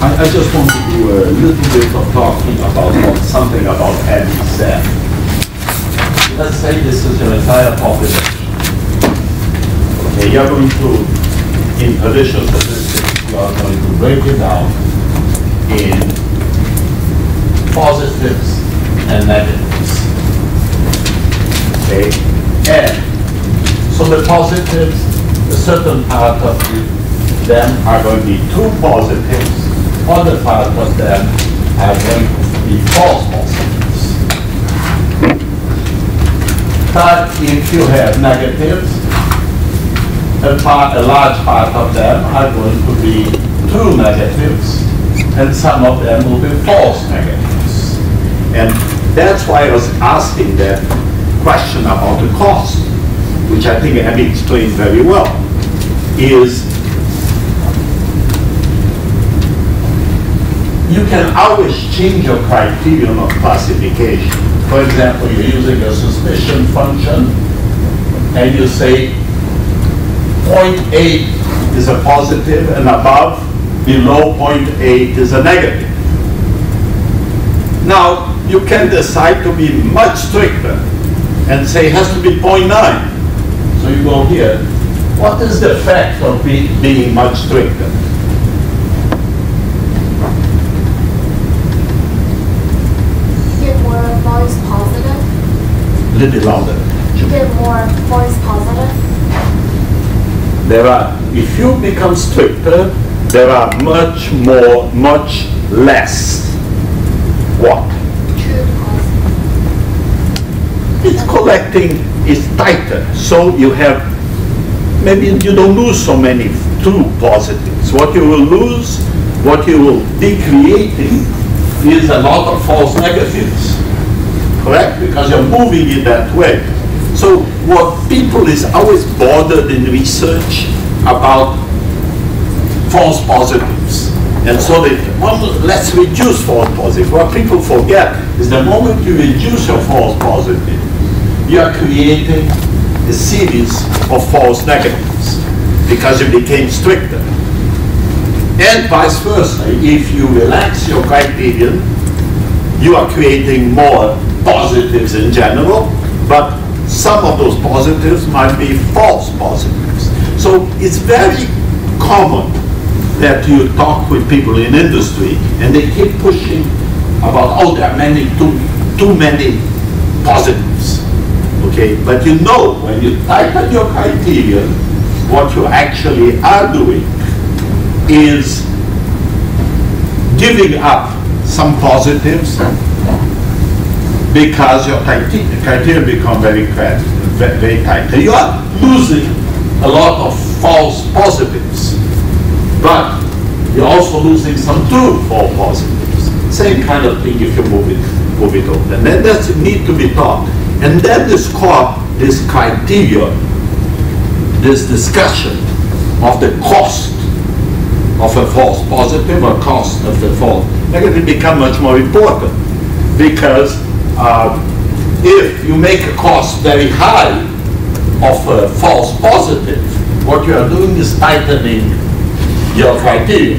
I, I just want to do a little bit of talking about something about MSF. Let's say this is your entire population. Okay, you're going to, in addition statistics, you are going to break it down in positives and negatives. Okay, and so the positives, a certain part of them are going to be two positives, other part of them are going to be false positives. But if you have negatives, a, part, a large part of them are going to be true negatives, and some of them will be false negatives. And that's why I was asking that question about the cost, which I think have explained very well, is you can always change your criterion of classification. For example, you're using a suspicion function, and you say 0.8 is a positive, and above, below 0.8 is a negative. Now, you can decide to be much stricter and say it has to be 0.9. So you go here. What is the effect of be, being much stricter? get more false positive. A little bit louder. You get more false positive. There are, if you become stricter, there are much more, much less. What? True positive. It's collecting is tighter, so you have, maybe you don't lose so many true positives. What you will lose, what you will be creating is a lot of false negatives. Correct? Because you're moving it that way. So what people is always bothered in research about false positives. And so they, well, let's reduce false positives. What people forget is the moment you reduce your false positive, you are creating a series of false negatives because you became stricter. And vice versa, if you relax your criterion, you are creating more positives in general, but some of those positives might be false positives. So it's very common that you talk with people in industry and they keep pushing about, oh, there are many, too, too many positives. Okay, but you know when you tighten your criteria, what you actually are doing is giving up some positives because your criteria, become very, very tight. You are losing a lot of false positives, but you're also losing some true false positives. Same kind of thing if you move it, move it over. And then that's need to be taught. And then this core, this criteria, this discussion of the cost of a false positive or cost of the false negative become much more important because uh, if you make a cost very high of a false positive, what you are doing is tightening your criteria.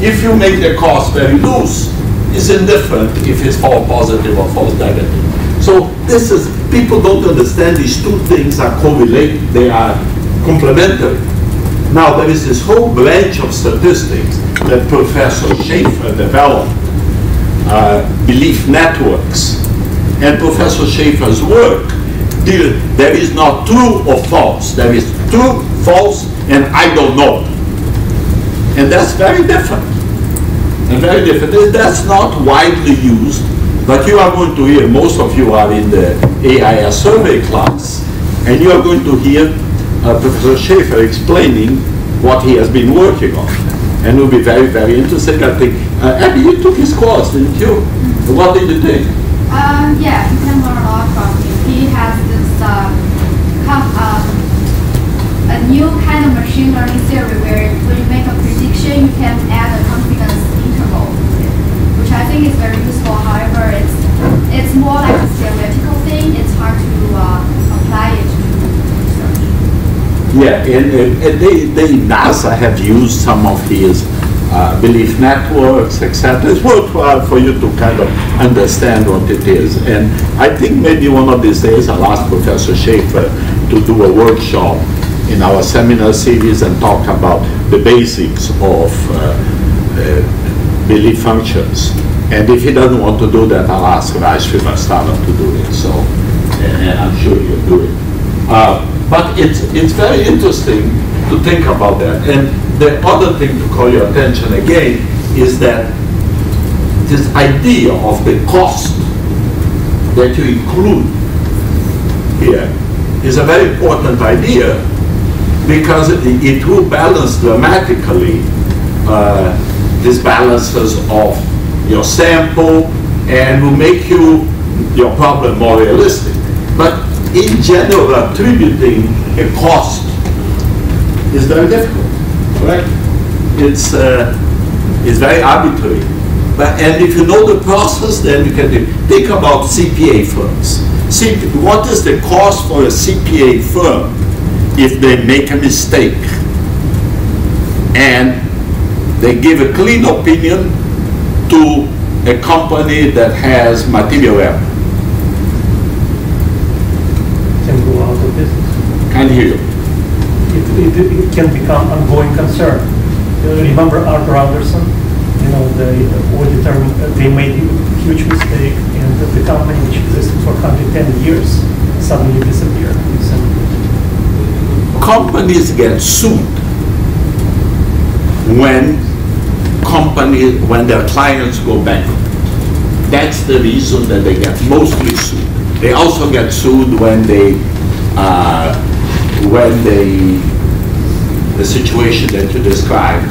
If you make the cost very loose, it's indifferent if it's false positive or false negative. So this is, people don't understand these two things are correlated, they are complementary. Now, there is this whole branch of statistics that Professor Shafer developed, uh, belief networks. And Professor Shafer's work, there there is not true or false. There is true, false, and I don't know. And that's very different. And very different. That's not widely used, but you are going to hear, most of you are in the AIS survey class, and you are going to hear uh, Professor Shafer explaining what he has been working on. And will be very, very interesting, I think. Uh, Abby, you took his course, didn't you? What did you think? Um, yeah, you can learn a lot from him. He has this uh, um, a new kind of machine learning theory where when you make a prediction, you can add a confidence interval, which I think is very useful. However, it's it's more like a theoretical thing. It's hard to uh, apply it to research. Yeah, and, and and they, they, NASA have used some of his uh, belief networks, etc. It's worthwhile for you to kind of understand what it is. And I think maybe one of these days I'll ask Professor Shafer to do a workshop in our seminar series and talk about the basics of uh, uh, belief functions. And if he doesn't want to do that, I'll ask Raj Srivastava to do it. So, I'm sure he'll do it. Uh, but it's, it's very interesting to think about that. And the other thing to call your attention again is that this idea of the cost that you include here is a very important idea because it, will balance dramatically uh, these balances of your sample and will make you your problem more realistic. But in general, attributing a cost is very difficult, right? It's, uh, it's very arbitrary. But, and if you know the process, then you can do, think about CPA firms. See, what is the cost for a CPA firm if they make a mistake and they give a clean opinion to a company that has material error? can go out of business. Can't hear you. It, it, can become ongoing concern. Uh, Remember Arthur Andersen? You know, the auditor, they made a huge mistake and the- company which existed for 110 years suddenly disappeared. Companies get sued when companies, when their clients go bankrupt. That's the reason that they get mostly sued. They also get sued when they, uh, when they, the situation that you describe.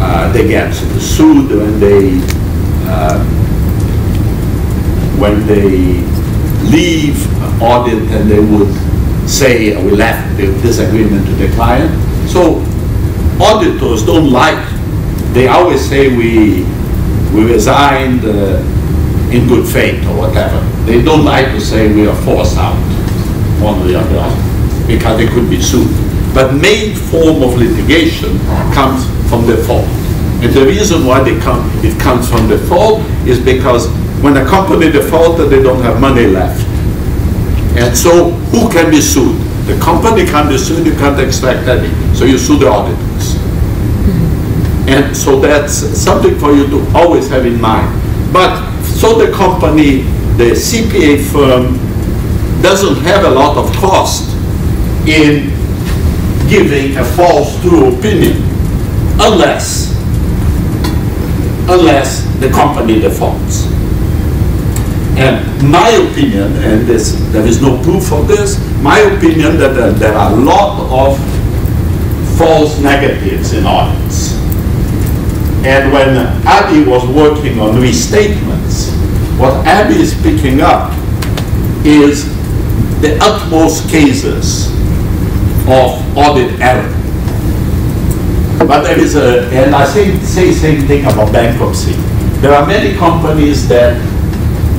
uh, they get sued when they, uh, when they leave audit and they would say, we left the disagreement to the client. So auditors don't like, they always say we, we resigned uh, in good faith or whatever. They don't like to say we are forced out, one or the other, because they could be sued. But main form of litigation comes from default. And the reason why come, it comes from default is because when a company defaulted, they don't have money left. And so who can be sued? The company can be sued, you can't extract any. So you sue the auditors. And so that's something for you to always have in mind. But so the company, the CPA firm, doesn't have a lot of cost in giving a false true opinion unless, unless the company defaults. And my opinion, and this, there is no proof of this, my opinion that there, there are a lot of false negatives in audits. And when Abby was working on restatements, what Abby is picking up is the utmost cases of audit error. But there is a, and I say, say same thing about bankruptcy. There are many companies that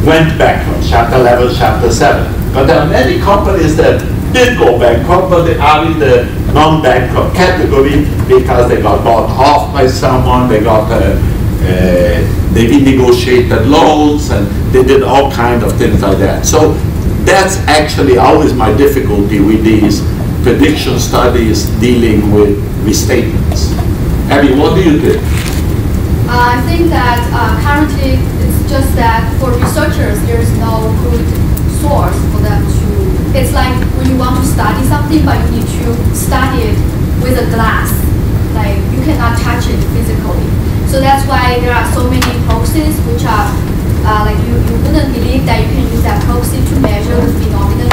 went bankrupt, chapter 11, chapter 7. But there are many companies that did go bankrupt, but they are in the non-bankrupt category because they got bought off by someone, they got, uh, uh, they renegotiated loans, and they did all kind of things like that. So that's actually always my difficulty with these prediction studies dealing with restatements. Abby, what do you think? Uh, I think that uh, currently it's just that for researchers there's no good source for them to. It's like when you want to study something, but you need to study it with a glass. Like you cannot touch it physically. So that's why there are so many proxies which are uh, like you, you wouldn't believe that you can use that proxy to measure the phenomenon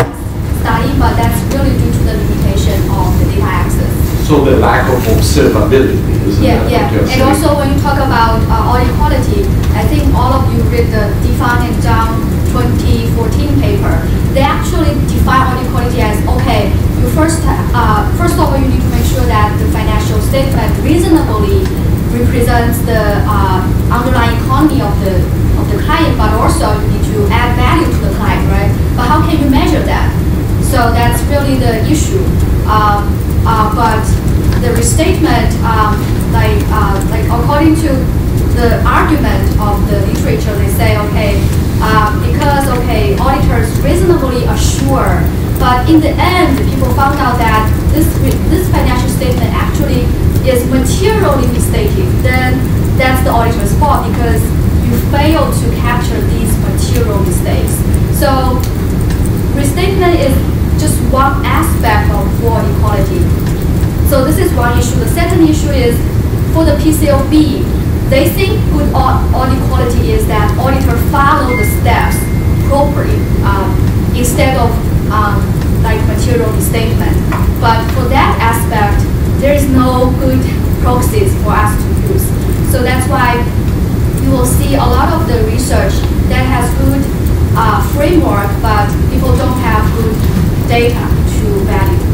study, but that's really due to the limitation of the data access. So the lack of observability, isn't Yeah, yeah. And also when you talk about uh, audit quality, I think all of you read the DeFond and Down 2014 paper. They actually define audit quality as, okay, you first, uh, first of all, you need to make sure that the financial statement reasonably represents the uh, underlying economy of the, of the client, but also you need to add value to the client, right? But how can you measure that? So that's really the issue. Um, uh, but the restatement, um, like, uh, like according to the argument of the literature, they say, okay, uh, because, okay, auditors reasonably assure, but in the end, people found out that this, this financial statement actually is materially misstated, then that's the auditor's fault because you failed to capture these material mistakes. So restatement is just one aspect of poor equality. So this is one issue. The second issue is for the PCAOB, they think good audit quality is that auditor follow the steps properly um, instead of um, like material statement. But for that aspect, there is no good proxies for us to use. So that's why you will see a lot of the research that has good uh, framework, but people don't have good data to value.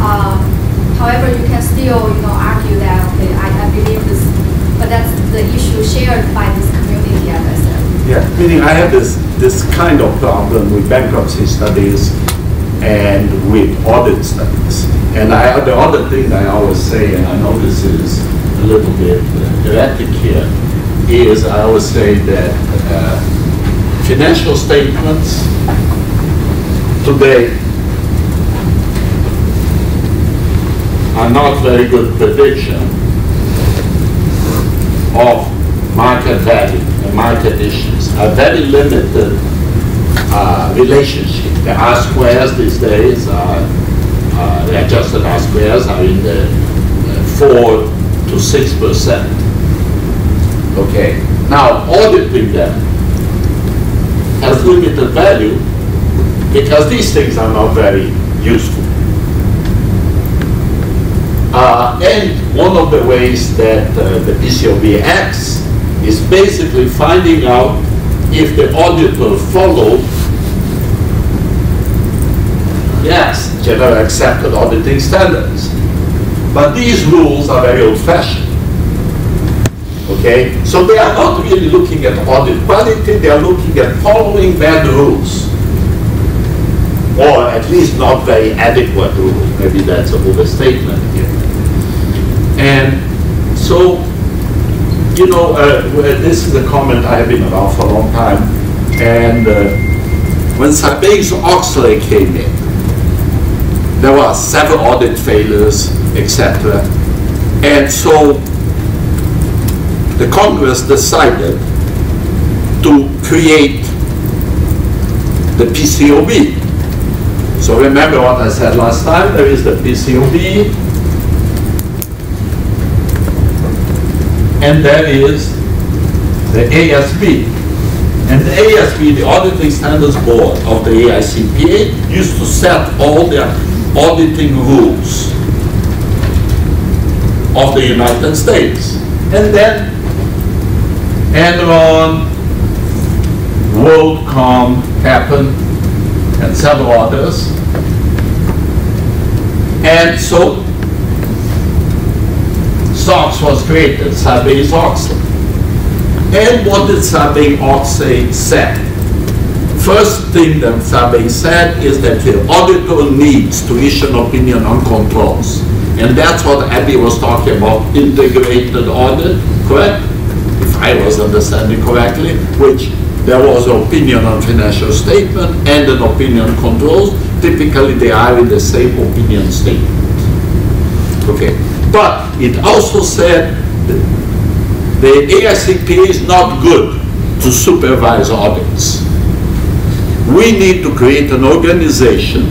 Um, however, you can still, you know, argue that okay, I, I believe this, but that's the issue shared by this community, as I said. Yeah, meaning I have this, this kind of problem with bankruptcy studies and with audit studies. And I, the other thing I always say, and I know this is a little bit erratic here, is I always say that uh, financial statements today are not very good prediction of market value and market issues, are very limited uh, relationship. The R squares these days are, uh, the adjusted R squares are in the uh, 4 to 6 percent. Okay, now auditing them has limited value because these things are not very useful. Uh, and one of the ways that uh, the PCAOB acts is basically finding out if the auditor followed, yes, general accepted auditing standards. But these rules are very old-fashioned. Okay? So they are not really looking at audit quality, they are looking at following bad rules. Or at least not very adequate rules. Maybe that's a overstatement here. And so, you know, uh, this is a comment I have been around for a long time. And uh, when Sarbanes-Oxley came in, there were several audit failures, etc. And so the Congress decided to create the PCAOB. So remember what I said last time, there is the PCAOB, and that is the ASB. And the ASB, the Auditing Standards Board of the AICPA, used to set all the auditing rules of the United States. And then Enron, WorldCom happened, and several others. And so SOX was created, Sarbanes-Oxley. And what did Sarbanes-Oxley say? First thing that Sarbanes said is that the auditor needs to issue an opinion on controls. And that's what Abby was talking about, integrated audit, correct? If I was understanding correctly, which there was an opinion on financial statement and an opinion on controls. Typically, they are in the same opinion statement. Okay. But it also said the AICPA is not good to supervise audits. We need to create an organization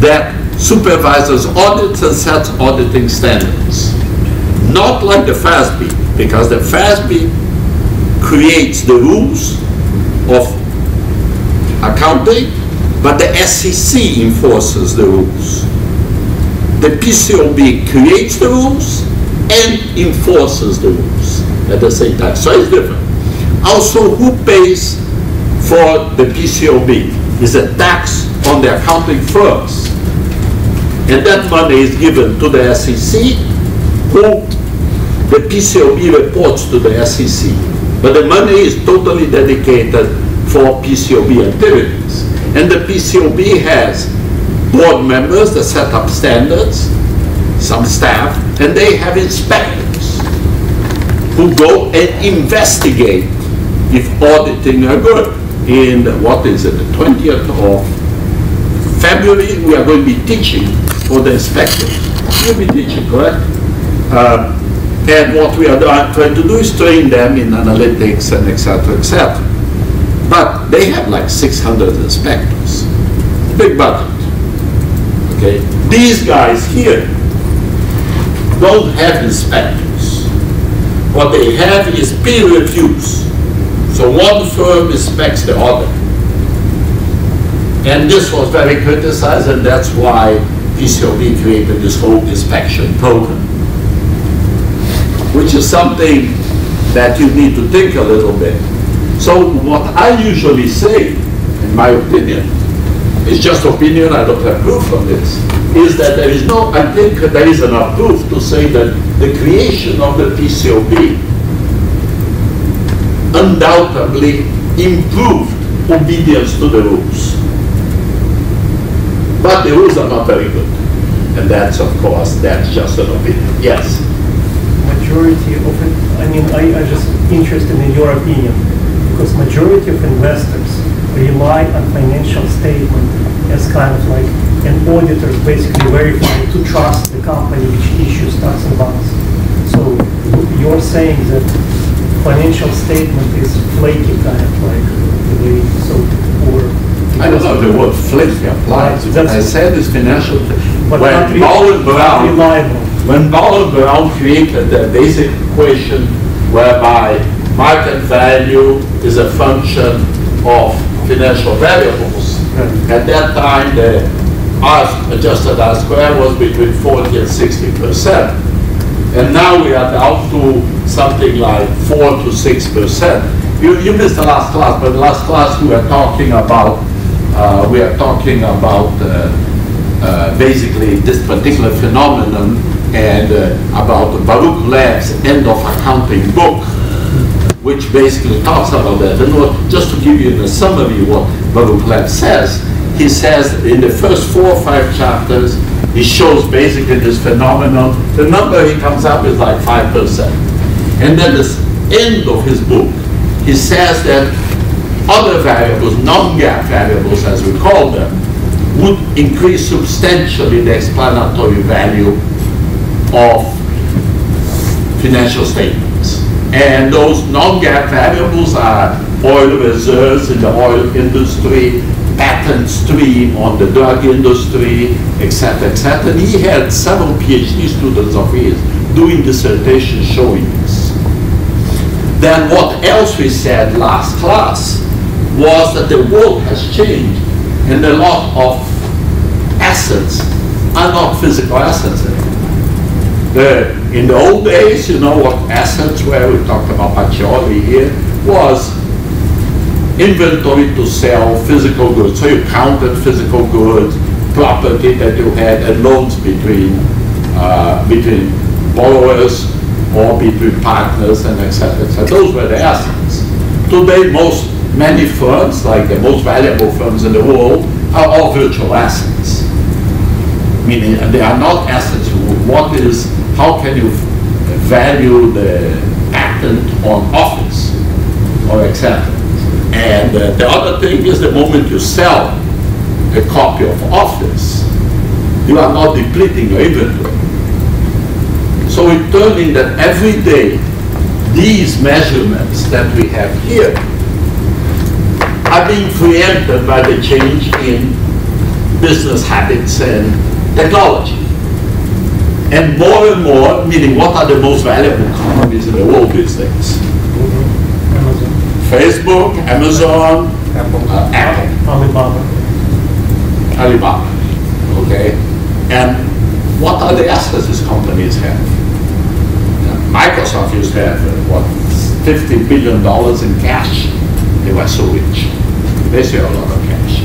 that supervises audits and sets auditing standards. Not like the FASB, because the FASB creates the rules of accounting, but the SEC enforces the rules the PCAOB creates the rules and enforces the rules at the same time. So it's different. Also, who pays for the PCAOB? Is a tax on the accounting firms. And that money is given to the SEC, who the PCAOB reports to the SEC. But the money is totally dedicated for PCAOB activities. And the PCAOB has board members that set up standards, some staff, and they have inspectors who go and investigate if auditing are good. In, what is it, the 20th of February, we are going to be teaching for the inspectors. You'll be teaching, correct? Uh, And what we are trying to do is train them in analytics and et cetera, et cetera. But they have like 600 inspectors, big budget. Okay, these guys here don't have inspectors. What they have is peer reviews. So one firm inspects the other. And this was very criticized, and that's why PCAOB created this whole inspection program. Which is something that you need to think a little bit. So what I usually say, in my opinion, it's just opinion, I don't have proof on this, is that there is no, I think there is enough proof to say that the creation of the PCAOB undoubtedly improved obedience to the rules. But the rules are not very good. And that's, of course, that's just an opinion. Yes? majority of I mean, I, I just interested in your opinion, because majority of investors rely on financial statement as kind of like an auditor basically verifying to trust the company which issues stocks and bonds. So you're saying that financial statement is flaky kind of like the way, so, or. I don't know if the word flaky applies. What I That's- said is financial, But when Bowell Brown Reliable. When Brown created the basic equation whereby market value is a function of financial variables, at that time, the R, adjusted R square was between 40 and 60 percent. And now we are down to something like 4 to 6 percent. You, you missed the last class, but the last class we were talking about, uh, we are talking about uh, uh, basically this particular phenomenon and uh, about the Baruch Lev's end of accounting book, which basically talks about that. And what, just to give you a summary of what Lev says, he says in the first four or five chapters, he shows basically this phenomenon. The number he comes up is like 5%. And then the end of his book, he says that other variables, non-GAAP variables as we call them, would increase substantially the explanatory value of financial statements. And those non-GAAP variables are oil reserves in the oil industry, patent stream on the drug industry, et cetera, et cetera. And he had several PhD students of his doing dissertations showing this. Then what else we said last class was that the world has changed and a lot of assets are not physical assets anymore. In the old days, you know what assets were, we talked about Pacioli here, was inventory to sell physical goods. So you counted physical goods, property that you had, and loans between, uh, between borrowers or between partners and et cetera, et cetera. Those were the assets. Today, most, many firms, like the most valuable firms in the world, are all virtual assets. Meaning, they are not assets. What is, how can you value the patent on office or cetera? And uh, the other thing is the moment you sell a copy of Office, you are not depleting your inventory. So it turned in that every day, these measurements that we have here are being preempted by the change in business habits and technology. And more and more, meaning what are the most valuable companies in the world these days? Amazon, Facebook, Amazon, uh, Apple, Alibaba. Alibaba, okay? And what are the assets these companies have? Microsoft used to have, uh, what, $50 billion in cash? They were so rich. They still have a lot of cash.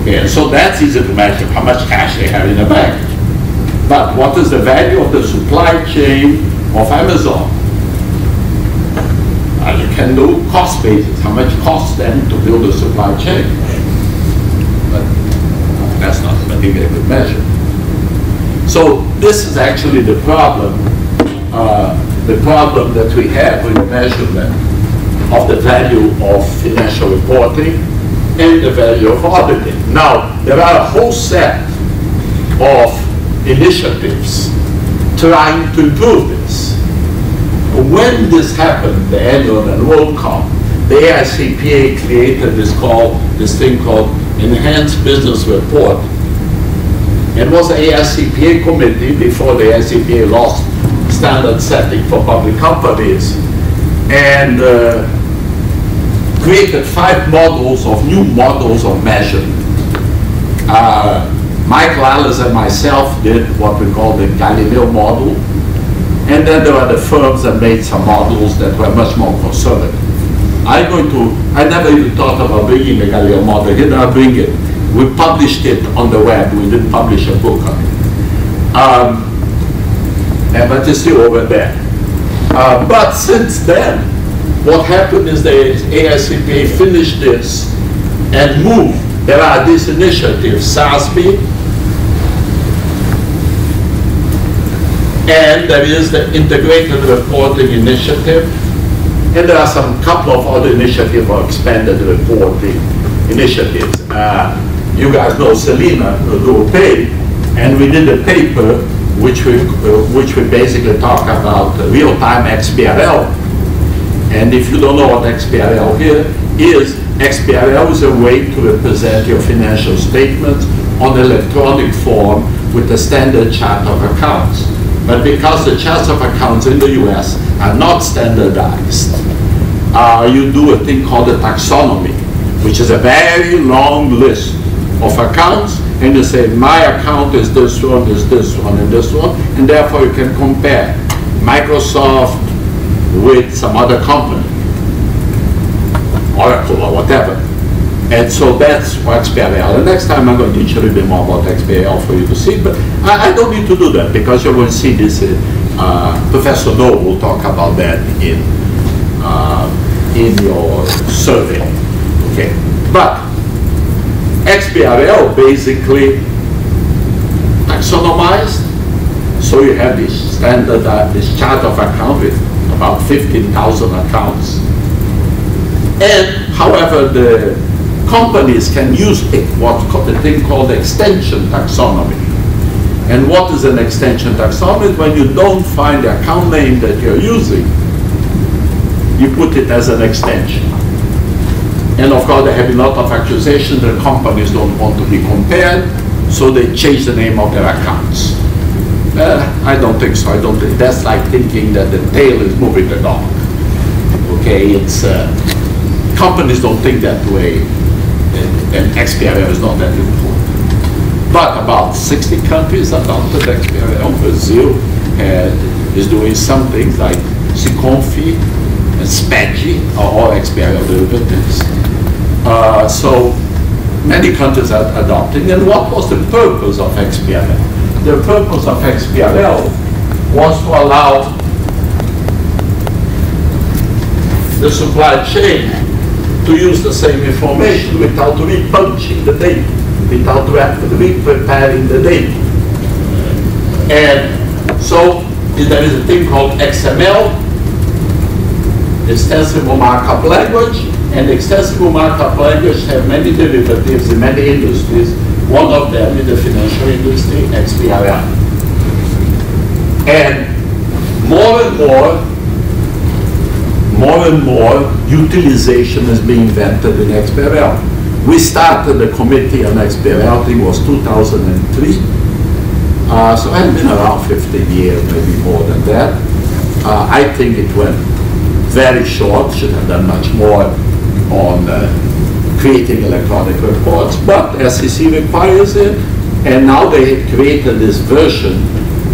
Okay, and so that's easy to measure, how much cash they have in the bank. But what is the value of the supply chain of Amazon? Uh, you can do cost basis, how much costs them to build a supply chain. But that's not a good measure. So this is actually the problem, uh, the problem that we have with measurement of the value of financial reporting and the value of auditing. Now, there are a whole set of initiatives trying to improve this. When this happened, the Enron and WorldCom, the AICPA created this called, this thing called Enhanced Business Report. It was the AICPA committee before the AICPA lost standard setting for public companies and uh, created five models of new models of measurement. Uh, Michael Alles and myself did what we call the Galileo model, and then there were the firms that made some models that were much more conservative. I'm going to, I never even thought about bringing the Galileo model here, I'll bring it. We published it on the web, we didn't publish a book on it. Um, and but it's still over there. Uh, but since then, what happened is the AICPA finished this and moved. There are these initiatives, SASB, and there is the Integrated Reporting Initiative, and there are some couple of other initiatives or expanded reporting initiatives. Uh, you guys know Selena Pay, and we did a paper which we, uh, which we basically talk about real-time XBRL. And if you don't know what XBRL here is, XBRL is a way to represent your financial statements on electronic form with a standard chart of accounts. But because the charts of accounts in the US are not standardized, uh, you do a thing called a taxonomy, which is a very long list of accounts, and you say, my account is this one, is this one, and this one, and therefore you can compare Microsoft with some other company, Oracle or whatever. And so that's what XBRL. And next time I'm going to teach a little bit more about XBRL for you to see, but I, I don't need to do that because you're going to see this. Uh, Professor No will talk about that in, uh, in your survey. Okay, but XBRL basically taxonomized, so you have this standard, uh, this chart of account with about 15,000 accounts. And however, the companies can use what's called a thing called extension taxonomy. And what is an extension taxonomy? When you don't find the account name that you're using, you put it as an extension. And of course, there have a lot of accusations that companies don't want to be compared, so they change the name of their accounts. Uh, I don't think so. I don't think that's like thinking that the tail is moving the dog. Okay, it's uh, companies don't think that way, and, XBRL is not that important. But about 60 countries adopted XBRL. Brazil had, is doing some things like Siconfi and SPED are all XBRL derivatives. Uh, so many countries are adopting. And what was the purpose of XBRL? The purpose of XBRL was to allow the supply chain to use the same information without repunching the data, without re-preparing the data. And so there is a thing called XML, extensible markup language, and extensible markup language have many derivatives in many industries. One of them is the financial industry, XBRL. And more and more, more and more utilization is being invented in XBRL. We started the committee on XBRL, it was 2003. Uh, so I've been around 15 years, maybe more than that. Uh, I think it went very short, should have done much more on uh, creating electronic reports, but SEC requires it, and now they have created this version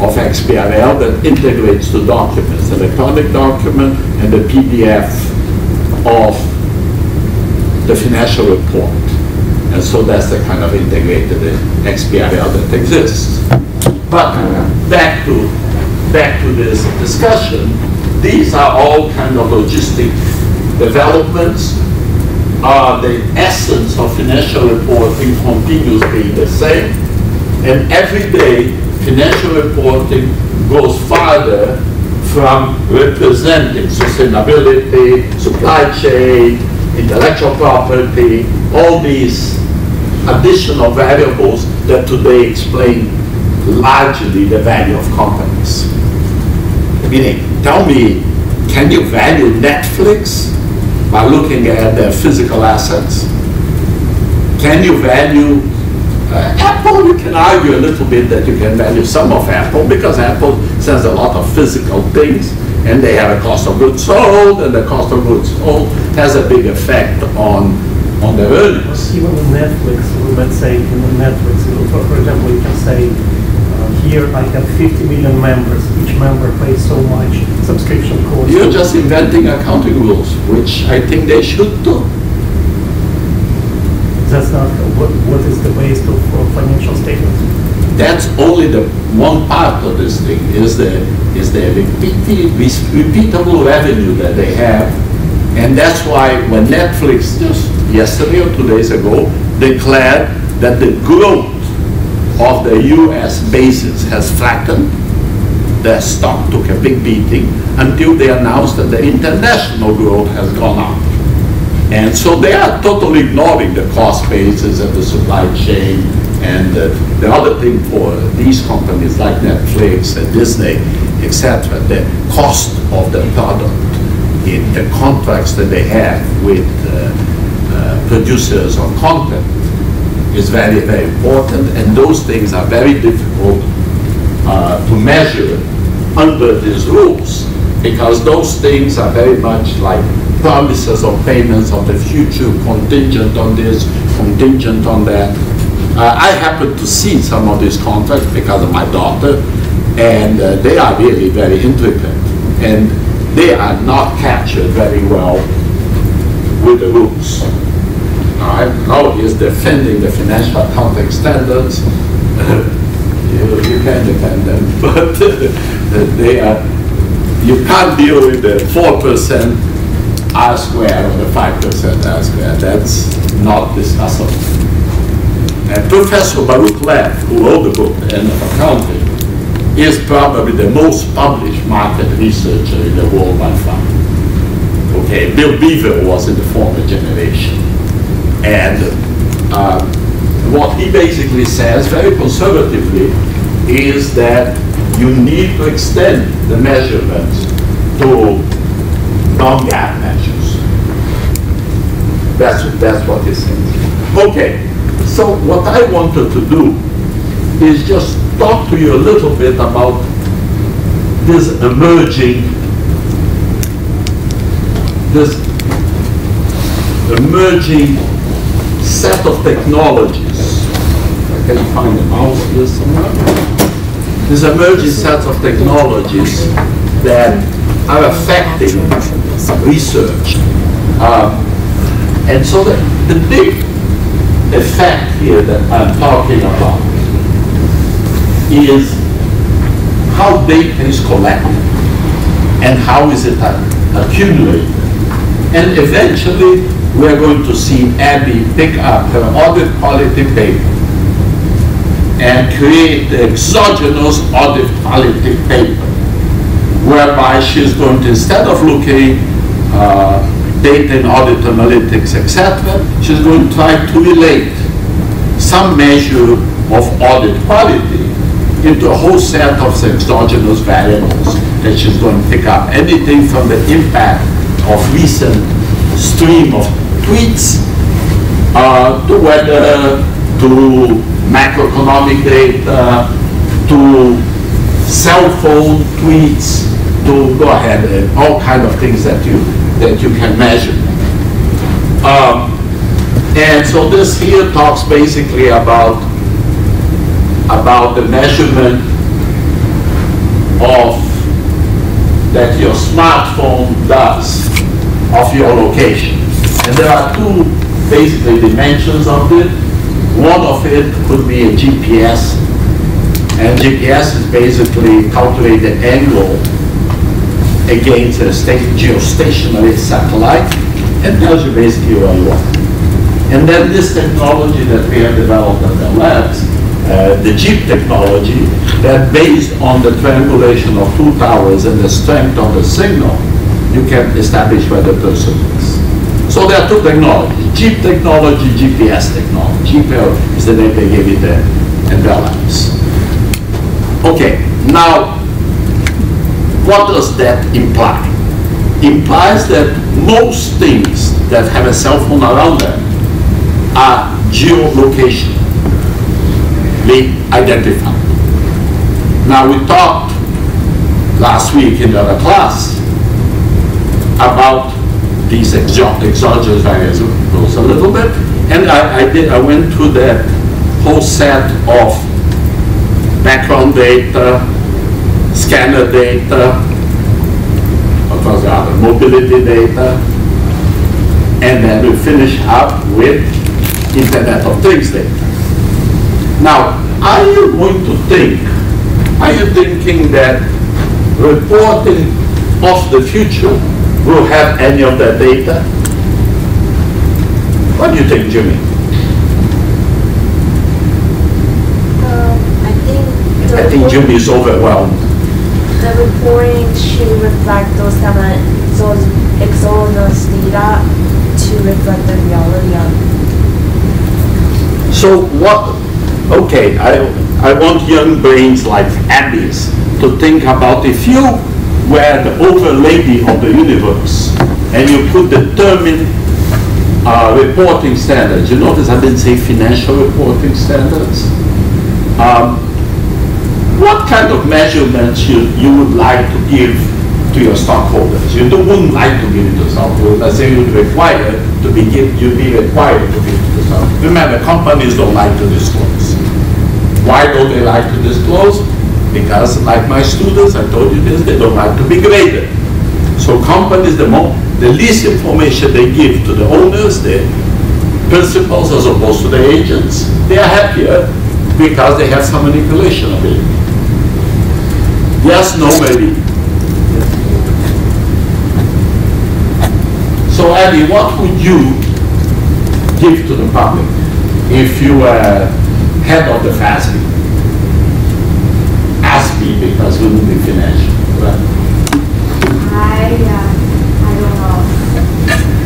of XBRL that integrates the documents, the electronic document and the PDF of the financial report. And so that's the kind of integrated XBRL that exists. But back to, back to this discussion, these are all kind of logistic developments. Uh, the essence of financial reporting continues being the same. And every day financial reporting goes farther from representing sustainability, supply chain, intellectual property, all these additional variables that today explain largely the value of companies. Meaning, tell me, can you value Netflix by looking at their physical assets? Can you value uh, Apple? You can argue a little bit that you can value some of Apple because Apple sells a lot of physical things and they have a cost of goods sold and the cost of goods sold has a big effect on, on their earnings. Even with Netflix, let's say in Netflix, for for example, you can say, uh, here I have 50 million members, each member pays so much subscription cost. You're just inventing accounting rules, which I think they should do. That's not, what, what is the base of financial statements? That's only the one part of this thing, is the, is the repeatable revenue that they have. And that's why when Netflix just yesterday or two days ago declared that the growth of the US basis has flattened, their stock took a big beating until they announced that the international growth has gone up. And so they are totally ignoring the cost basis and the supply chain and uh, the other thing for these companies like Netflix and Disney, etc., the cost of the product, in the contracts that they have with uh, uh, producers of content is very, very important, and those things are very difficult uh, to measure under these rules because those things are very much like promises of payments of the future, contingent on this, contingent on that. Uh, I happen to see some of these contracts because of my daughter, and uh, they are really very intricate, and they are not captured very well with the rules. Now, I know he's defending the financial accounting standards. you, you can defend them, but they are, you can't deal with the four percent R squared or the five percent R squared. That's not discussable. And Professor Baruch Lev, who wrote the book, The End of Accounting, is probably the most published market researcher in the world by far. Okay, Bill Beaver was in the former generation. And uh, what he basically says, very conservatively, is that you need to extend the measurements to non-GAAP measures. That's, that's what he says. Okay, so what I wanted to do is just talk to you a little bit about this emerging, this emerging set of technologies. I can find them out here somewhere. This emerging set of technologies that are affecting research. Um, and so the, the big effect here that I'm talking about is how data is collected and how is it accumulated. And eventually, we're going to see Abby pick up her audit quality paper and create the exogenous audit quality paper, whereby she's going to, instead of looking uh, data and audit analytics, etc., she's going to try to relate some measure of audit quality into a whole set of exogenous variables that she's going to pick up. Anything from the impact of recent stream of tweets uh, to weather, to macroeconomic data, to cell phone tweets, go ahead and all kind of things that you that you can measure. Um, and so this here talks basically about about the measurement of that your smartphone does of your location. And there are two basically dimensions of it. One of it could be a GPS, and GPS is basically calculate the angle against a state geostationary satellite and tells you basically where you are. And then this technology that we have developed at the labs uh, the Jeep technology that based on the triangulation of two towers and the strength of the signal, you can establish where the person is. So there are two technologies, Jeep technology, GPS technology. GPS is the name they gave it and Bell Labs. Okay, now, what does that imply? Implies that most things that have a cell phone around them are geolocation be identified. Now, we talked last week in the other class about these exo- exogenous variables a little bit, and I, I did, I went through that whole set of background data, scanner data, what was the other, mobility data, and then we finish up with Internet of Things data. Now, are you going to think, are you thinking that reporting of the future will have any of that data? What do you think, Jimmy? Um, I think I think Jimmy is overwhelmed. The reporting should reflect those kind of those exogenous data to reflect the reality of So what, okay, I, I want young brains like Abby's to think about if you were the overlady of the universe and you could determine uh, reporting standards. You notice I didn't say financial reporting standards. Um, what kind of measurements you, you would like to give to your stockholders? You don't, wouldn't like to give it to stockholders. I say you'd require to be give, you'd be required to give it to stockholders. Remember, companies don't like to disclose. Why don't they like to disclose? Because like my students, I told you this, they don't like to be graded. So companies, the more, the least information they give to the owners, the principals as opposed to the agents, they are happier because they have some manipulation ability. Yes, no, maybe. So Eddie, what would you give to the public if you were head of the FASB? ASB because we would be financial, right? I, uh, I don't know.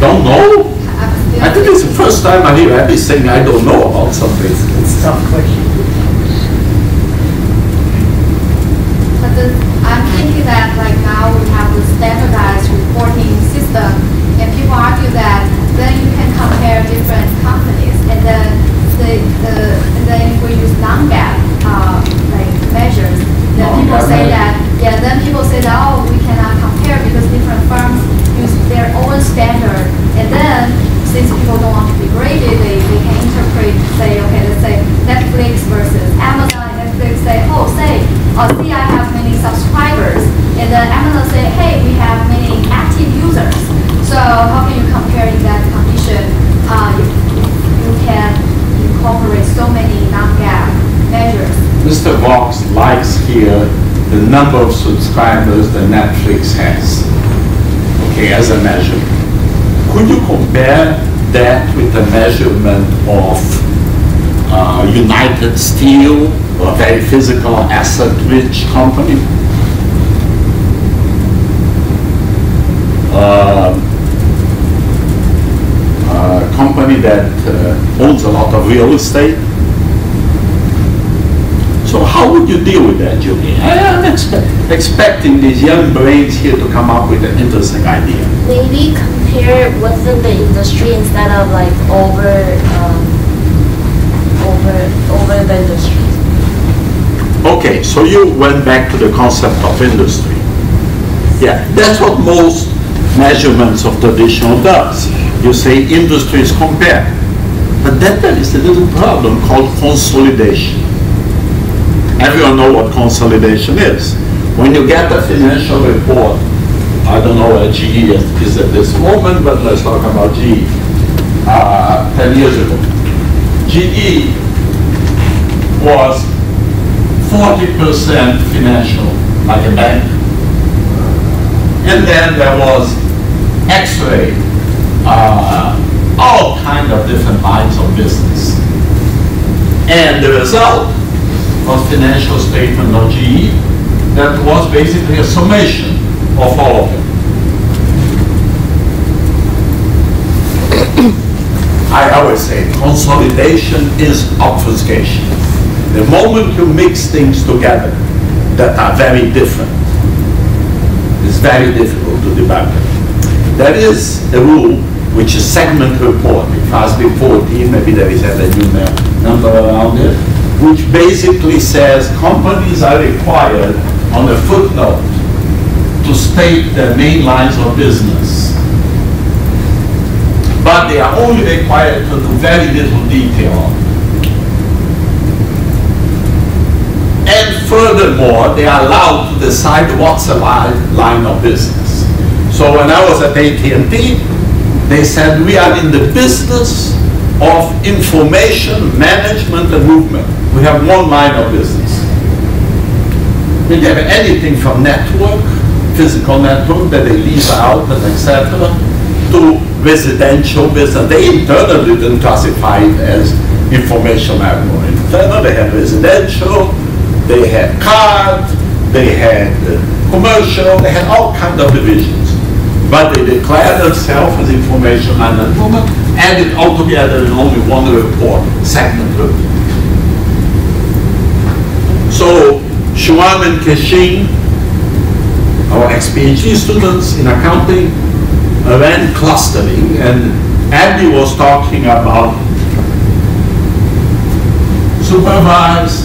Don't know? I'm. I think it's the first time I hear Abby saying I don't know about something. It's a tough question. But the, I'm thinking that like now we have the standardized reporting system, and people argue that then you can compare different then the, the, and then if we use non GAAP uh, like measures, then people Non-GAAP say measure. that, yeah, then people say that, oh, we cannot compare because different firms use their own standard, and then since people don't want to be graded, they, they can interpret, say, okay, let's say Netflix versus Amazon, and Netflix say, oh, say, oh, see, I have many subscribers, and then Amazon say, hey, we have many active users. So how can you compare in that condition? Uh, you, you can incorporate so many non-GAAP measures. Mr. Vox likes here the number of subscribers that Netflix has, okay, as a measure. Could you compare that with the measurement of uh, United Steel, a very physical asset-rich company? Um, a company that uh, owns a lot of real estate? So how would you deal with that, Julie? I am expe- expecting these young brains here to come up with an interesting idea. maybe compare within the industry instead of like over um, over over the industry. Okay, so you went back to the concept of industry. Yeah, that's what most measurements of traditional does. You say industries compare. But then there is a little problem called consolidation. Everyone know what consolidation is. When you get a financial report, I don't know where GE is is at this moment, but let's talk about GE. Uh, 10 years ago, GE was 40% financial, like a bank. And then there was X-ray, uh, all kind of different lines of business. And the result was financial statement of GE that was basically a summation of all of them. I always say consolidation is obfuscation. The moment you mix things together that are very different, it's very difficult to debug them. There is a rule which is segment reporting, FASB 14, maybe there is a new number around it, which basically says companies are required on a footnote to state their main lines of business. But they are only required to do very little detail. And furthermore, they are allowed to decide what's a line of business. So when I was at AT&T, they said, we are in the business of information management and movement. We have one line of business. We have anything from network, physical network that they lease out and etc. to residential business. They internally didn't classify it as information network. Internal, they had residential, they had card, they had uh, commercial, they had all kinds of divisions but they declare themselves as information management and it altogether in only one report, second report. So Xuan and Kexin, our ex-PhD students in accounting, ran clustering and Andy was talking about supervised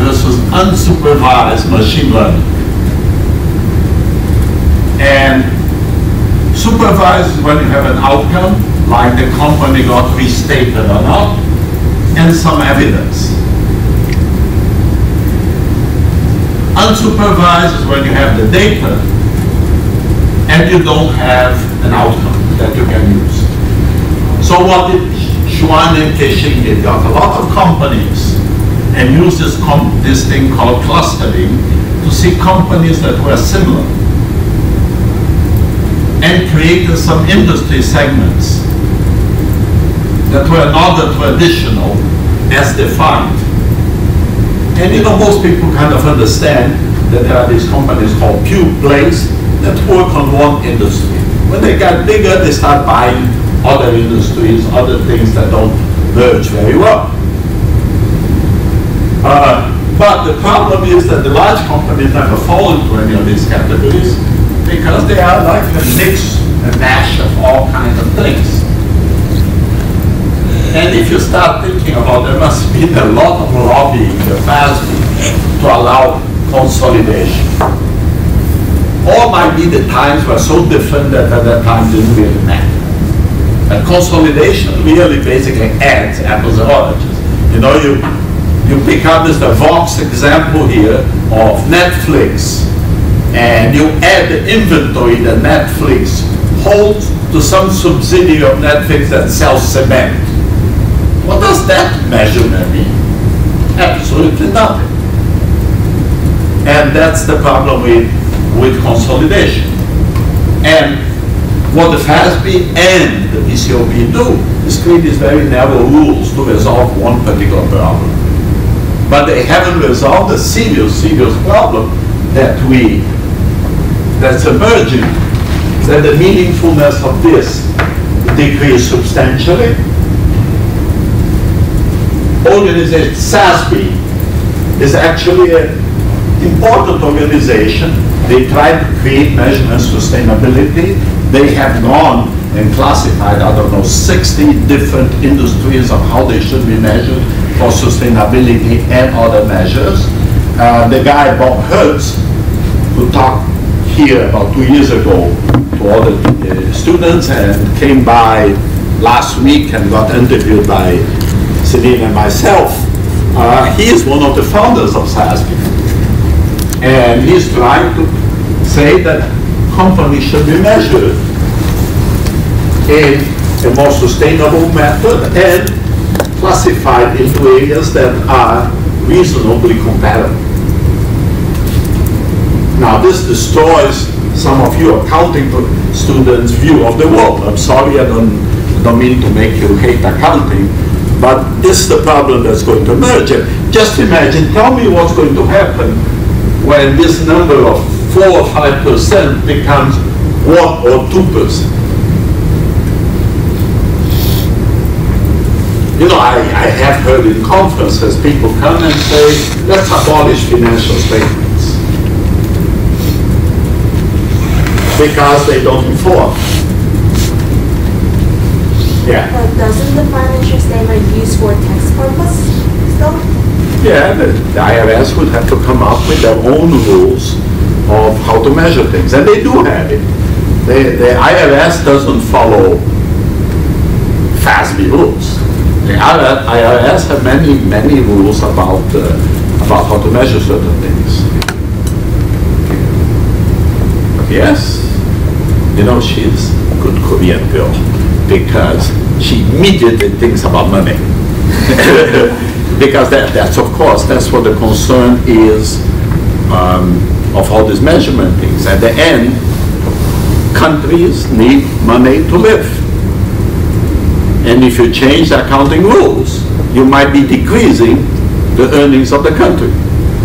versus unsupervised machine learning. And supervised when you have an outcome, like the company got restated or not, and some evidence. Unsupervised is when you have the data and you don't have an outcome that you can use. So what did Xuan and Kexin did? Got a lot of companies and used this, this thing called clustering to see companies that were similar and created some industry segments that were not the traditional as defined. And you know, most people kind of understand that there are these companies called pure plays that work on one industry. When they get bigger, they start buying other industries, other things that don't merge very well. Uh, but the problem is that the large companies never fall into any of these categories because they are like a mix and mash of all kinds of things. And if you start thinking about there must be a lot of lobbying FASB to allow consolidation. Or might be the times were so different that at that time didn't really matter. And consolidation really basically adds apples and oranges. You know, you you pick up this the Vox example here of Netflix and you add the inventory that Netflix holds to some subsidiary of Netflix that sells cement. What does that measurement mean? Absolutely nothing. And that's the problem with, with consolidation. And what the FASB and the PCAOB do is create these very narrow rules to resolve one particular problem. But they haven't resolved the serious, serious problem that we that's emerging, that the meaningfulness of this decreased substantially. Organization SASB is actually an important organization. They try to create measurement sustainability. They have gone and classified, I don't know, 60 different industries of how they should be measured for sustainability and other measures. Uh, the guy, Bob Herz, who talked here about two years ago to all the uh, students and came by last week and got interviewed by Celine and myself. Uh, he is one of the founders of SASB. And he's trying to say that companies should be measured in a more sustainable method and classified into areas that are reasonably comparable. Now this destroys some of your accounting students' view of the world. I'm sorry, I don't, don't mean to make you hate accounting, But this is the problem that's going to emerge. Just imagine, tell me what's going to happen when this number of four or five percent becomes one or two percent. You know, I, I have heard in conferences, people come and say, let's abolish financial statements. Because they don't inform. Yeah. But doesn't the financial statement use for tax purpose still? Yeah, the the IRS would have to come up with their own rules of how to measure things, and they do have it. The, the IRS doesn't follow FASB rules. The IRS have many, many rules about, uh, about how to measure certain things. Yes, you know, she's a good Korean girl because she immediately thinks about money. because that, that's of course, that's what the concern is um, of all these measurement things. At the end, countries need money to live. And if you change the accounting rules, you might be decreasing the earnings of the country.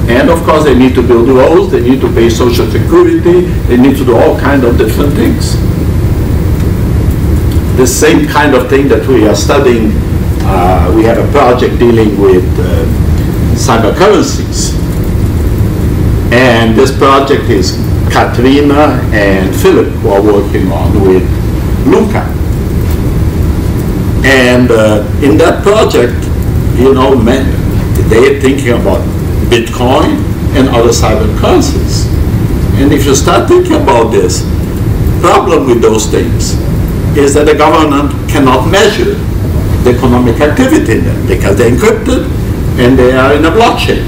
And of course, they need to build roads, they need to pay social security, they need to do all kind of different things. The same kind of thing that we are studying, uh, we have a project dealing with uh, cyber currencies. And this project is Katrina and Philip who are working on with Luca. And uh, in that project, you know, men, they're thinking about Bitcoin and other cyber currencies. And if you start thinking about this, problem with those things is that the government cannot measure the economic activity in them because they're encrypted and they are in a blockchain.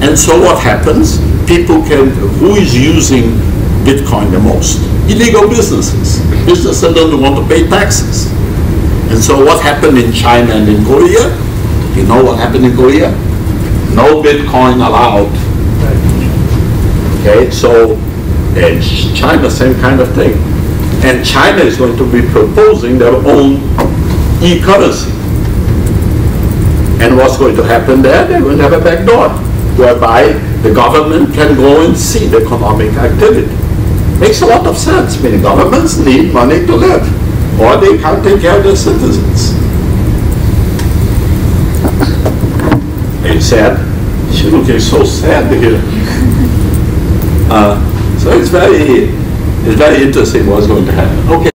And so what happens? People can, who is using Bitcoin the most? Illegal businesses. Businesses that don't want to pay taxes. And so what happened in China and in Korea? You know what happened in Korea? No Bitcoin allowed. Okay, so and China, same kind of thing. And China is going to be proposing their own e-currency. And what's going to happen there? They're going to have a back door whereby the government can go and see the economic activity. Makes a lot of sense. I mean, governments need money to live, or they can't take care of their citizens. Sad. She's looking so sad here. Uh, so it's very, it's very interesting what's going to happen. Okay.